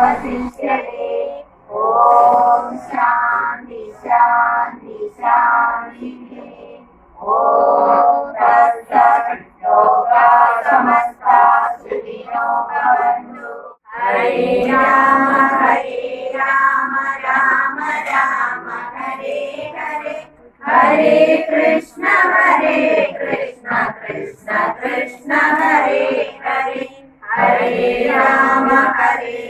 वसिष्यते ॐ शान्ति शान्ति, शान्तिः। ॐ तत्सत् लोका समस्ता सुखिनो भवन्तु हरे राम हरे राम राम राम, हरे हरे। हरे कृष्ण हरे कृष्ण कृष्ण कृष्ण, हरे हरे। हरे राम, हरे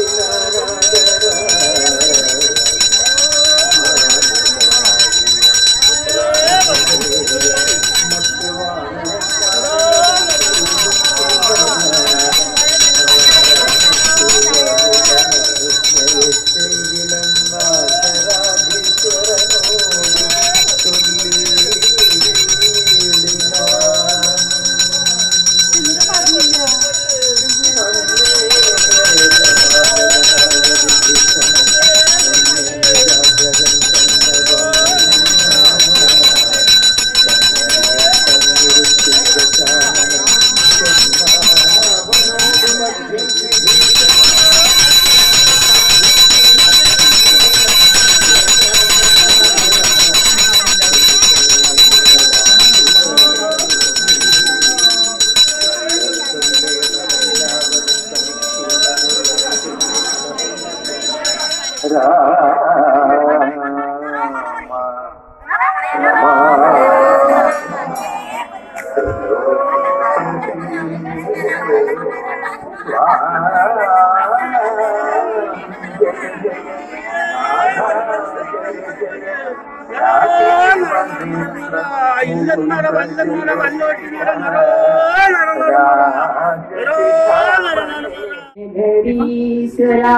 ஈஸ்வரா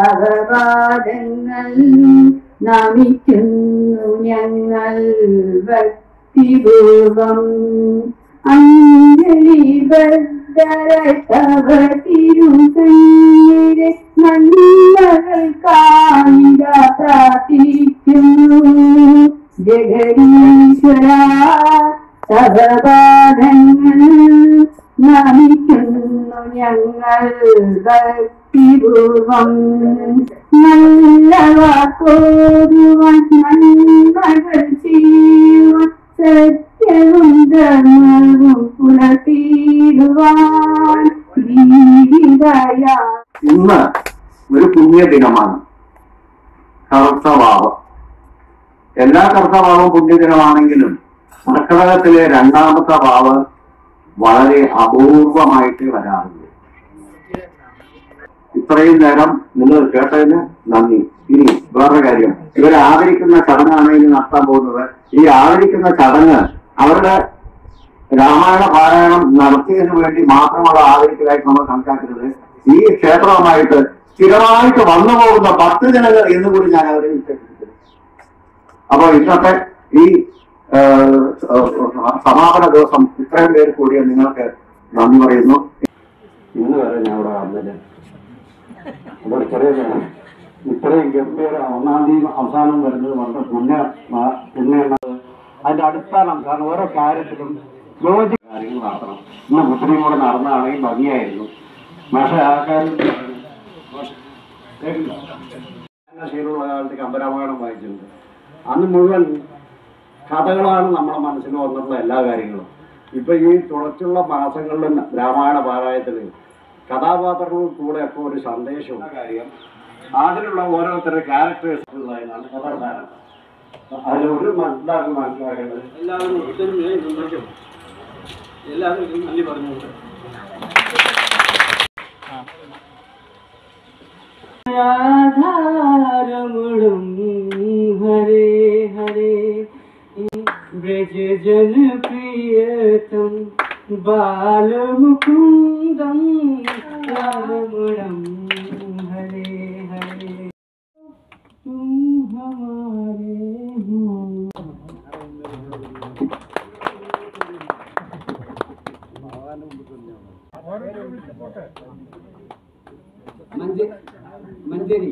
തവപാദങ്ങൾ നമിക്കുന്നു ഞങ്ങൾ ഭക്തിപൂർവം. അഞ്ജലി ഭദ്രതവ തിരുസന്നിരെ നന്മകൾ കാണിത പ്രാർത്ഥിക്കുന്നു. ജഗരീശ്വര തവപാദങ്ങൾ നമിക്കുന്നു ഞങ്ങൾ ഭക്തി ഭക്തിപൂർവം നല്ല വാക്കോരുവാൻ നന്മകൾ ചെയ്യുവാൻ സത്യവും ധർമ്മവും ഇന്ന് ഒരു പുണ്യ ദിനമാണ്. കർത്തഭാവം എല്ലാ കർത്തവാവും പുണ്യദിനമാണെങ്കിലും കർക്കടകത്തിലെ രണ്ടാമത്തെ വാവ് വളരെ അപൂർവമായിട്ട് വരാറുണ്ട്. ഇത്രയും നേരം നിങ്ങൾ കേട്ടതിന് നന്ദി. ഇനി വേറൊരു കാര്യം. ഇവർ ആദരിക്കുന്ന ചടങ്ങാണ് ഇനി നടത്താൻ പോകുന്നത്. ഈ ആദരിക്കുന്ന ചടങ്ങ് അവരുടെ രാമായണ പാരായണം നടത്തിയതിനു വേണ്ടി മാത്രമുള്ള ആദരിക്കലായിട്ട് നമ്മൾ കണക്കാക്കരുത്. ഈ ക്ഷേത്രവുമായിട്ട് സ്ഥിരമായിട്ട് വന്നു പോകുന്ന ഭക്ത ജനങ്ങൾ എന്നുകൂടി ഞാൻ അവരെ വിശേഷിപ്പിക്കുന്നു അപ്പൊ ഇന്നത്തെ ഈ സമാപന ദിവസം ഇത്രയും പേര് കൂടിയ നിങ്ങൾക്ക് നന്ദി പറയുന്നു. ഇന്ന് വരെ ഞാൻ ഇവിടെ വന്നില്ല. ഇവിടെ ചെറിയ. ഇത്രയും ഗംഭീര ഒന്നാം തീയതി അവസാനം വരുന്നത് വളരെ പുണ്യ പുണ്യമാണ്. അതിന്റെ അടിസ്ഥാനം കാരണം ഓരോ കാര്യത്തിലും യോജി കാര്യങ്ങൾ നടത്തണം ഇന്ന് മുസ്ലിം കൂടെ നടന്നതാണെങ്കിൽ ഭംഗിയായിരുന്നു. പക്ഷേ ആ കാര്യം ഷീലുള്ള കാലത്തേക്ക് അമ്പരാമായണം വായിച്ചിട്ടുണ്ട്. അന്ന് മുഴുവൻ കഥകളാണ് നമ്മുടെ മനസ്സിൽ വന്നിട്ടുള്ള എല്ലാ കാര്യങ്ങളും. ഇപ്പൊ ഈ തുടച്ചുള്ള മാസങ്ങളിലും രാമായണ പാരായത്തിൽ കഥാപാത്രങ്ങളും കൂടെ ഒക്കെ ഒരു സന്ദേശവും കാര്യം. അതിലുള്ള ഓരോരുത്തരുടെ ക്യാരക്ടേഴ്സ് ഉള്ളതിനാണ് കഥാകാരൻ അതിലൊരു മനസ്സിലാക്കി മനസ്സിലാക്കേണ്ടത്. എല്ലാവരും പറഞ്ഞു ബ്രജ ജന बालमुकुन्दं रामणं हरे हरे तुम हमारे हो मंजरी मंजरी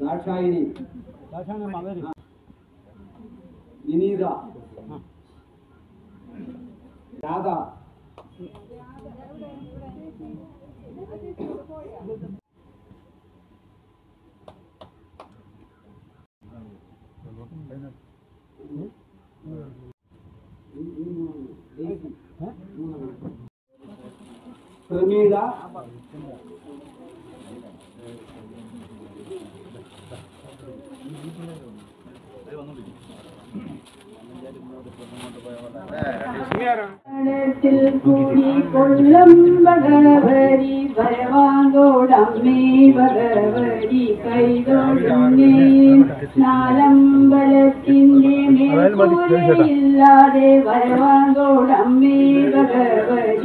దాక్షాయిని వినీద రాధ. ప్రమీళ மனத்தில் கூடி கொள்ளம் பகவரி வரவாங்கோடு அம்மே பகவரி கைதோடுமே நாளம்பலத்தின் மேற்கூரை இல்லாதே வரவாங்கோடு அம்மே பகவரி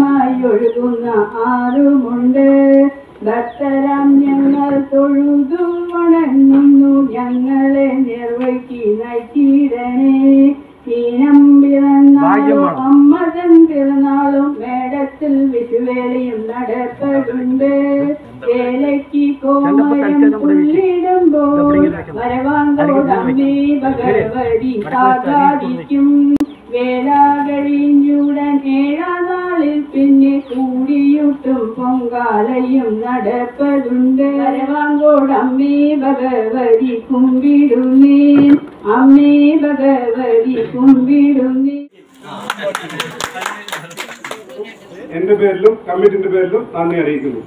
ശാന്തമായി ഒഴുകുന്ന ആറുമുണ്ട് ഭക്തരാം ഞങ്ങൾ തൊഴുതു വണങ്ങുന്നു ഞങ്ങളെ നിർവഹിക്കി നയിച്ചിടണേ ഈനം പിറന്നാളും അമ്മതൻ പിറന്നാളും മേടത്തിൽ വിഷുവേലയും നടത്തലുണ്ട്. വേലയ്ക്ക് കോമരം പുള്ളിടുമ്പോൾ വരവാങ്കോടമ്മേ ഭഗവതി സാധാരിക്കും വേല കഴിഞ്ഞുടൻ ഏഴാം നാളിൽ പിന്നെ കൂടിയിട്ടും പൊങ്കാലയും നടപ്പതുണ്ട്. വരവാങ്കോടമ്മേ ഭഗവതി കുമ്പിടുന്നേ. അമ്മേ ഭഗവതി കുമ്പിടുന്നേ. എന്റെ പേരിലും കമ്മിറ്റിന്റെ പേരിലും നന്ദി അറിയിക്കുന്നു.